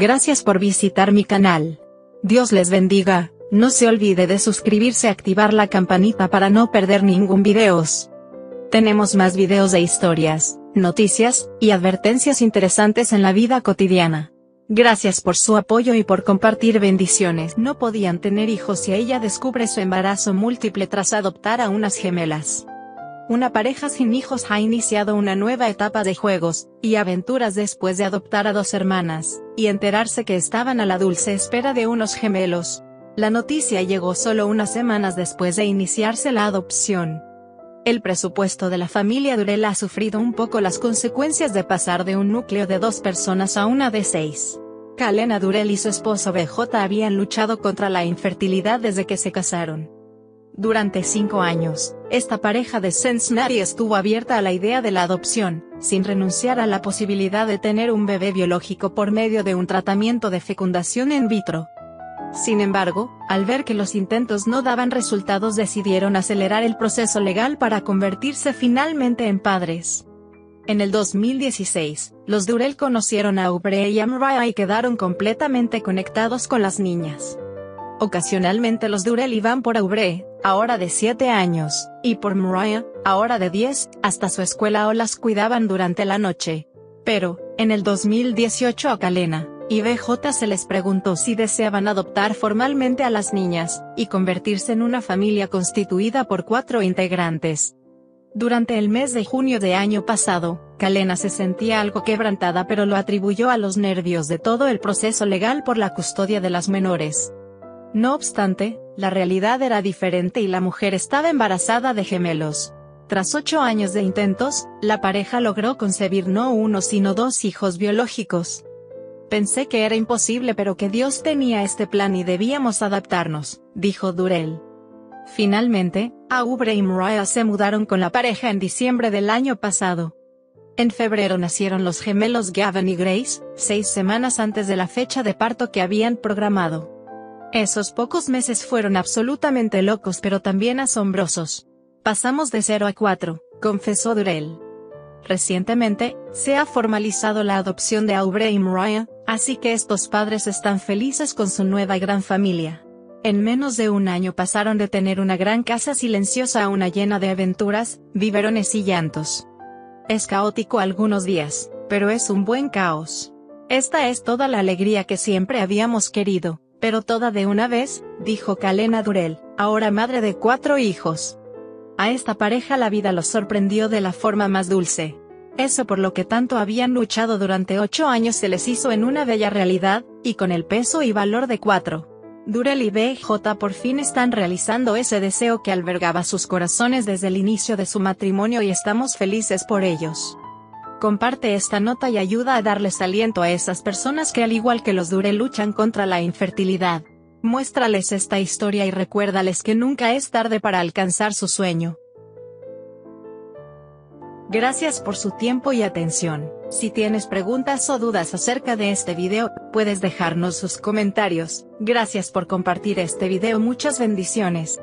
Gracias por visitar mi canal. Dios les bendiga, no se olvide de suscribirse y activar la campanita para no perder ningún videos. Tenemos más videos de historias, noticias, y advertencias interesantes en la vida cotidiana. Gracias por su apoyo y por compartir bendiciones. No podían tener hijos y ella descubre su embarazo múltiple tras adoptar a unas gemelas. Una pareja sin hijos ha iniciado una nueva etapa de juegos y aventuras después de adoptar a dos hermanas, y enterarse que estaban a la dulce espera de unos gemelos. La noticia llegó solo unas semanas después de iniciarse la adopción. El presupuesto de la familia Durel ha sufrido un poco las consecuencias de pasar de un núcleo de dos personas a una de seis. Kalena Durel y su esposo BJ habían luchado contra la infertilidad desde que se casaron. Durante cinco años, esta pareja de Cincinnati estuvo abierta a la idea de la adopción, sin renunciar a la posibilidad de tener un bebé biológico por medio de un tratamiento de fecundación in vitro. Sin embargo, al ver que los intentos no daban resultados decidieron acelerar el proceso legal para convertirse finalmente en padres. En el 2016, los Durel conocieron a Aubrey y a y quedaron completamente conectados con las niñas. Ocasionalmente los Durel iban por Aubrey, ahora de 7 años, y por Mariah, ahora de 10, hasta su escuela o las cuidaban durante la noche. Pero, en el 2018 a Kalena, y BJ se les preguntó si deseaban adoptar formalmente a las niñas, y convertirse en una familia constituida por cuatro integrantes. Durante el mes de junio de año pasado, Kalena se sentía algo quebrantada pero lo atribuyó a los nervios de todo el proceso legal por la custodia de las menores. No obstante, la realidad era diferente y la mujer estaba embarazada de gemelos. Tras ocho años de intentos, la pareja logró concebir no uno sino dos hijos biológicos. Pensé que era imposible pero que Dios tenía este plan y debíamos adaptarnos, dijo Durell. Finalmente, Aubrey y Mariah se mudaron con la pareja en diciembre del año pasado. En febrero nacieron los gemelos Gavin y Grace, seis semanas antes de la fecha de parto que habían programado. Esos pocos meses fueron absolutamente locos pero también asombrosos. Pasamos de 0 a 4, confesó Durell. Recientemente, se ha formalizado la adopción de Aubrey y Mariah, así que estos padres están felices con su nueva gran familia. En menos de un año pasaron de tener una gran casa silenciosa a una llena de aventuras, biberones y llantos. Es caótico algunos días, pero es un buen caos. Esta es toda la alegría que siempre habíamos querido, pero toda de una vez, dijo Kalena Durel, ahora madre de cuatro hijos. A esta pareja la vida los sorprendió de la forma más dulce. Eso por lo que tanto habían luchado durante ocho años se les hizo en una bella realidad, y con el peso y valor de cuatro. Durel y BJ por fin están realizando ese deseo que albergaba sus corazones desde el inicio de su matrimonio y estamos felices por ellos. Comparte esta nota y ayuda a darles aliento a esas personas que al igual que los Durel luchan contra la infertilidad. Muéstrales esta historia y recuérdales que nunca es tarde para alcanzar su sueño. Gracias por su tiempo y atención. Si tienes preguntas o dudas acerca de este video, puedes dejarnos sus comentarios. Gracias por compartir este video. Muchas bendiciones.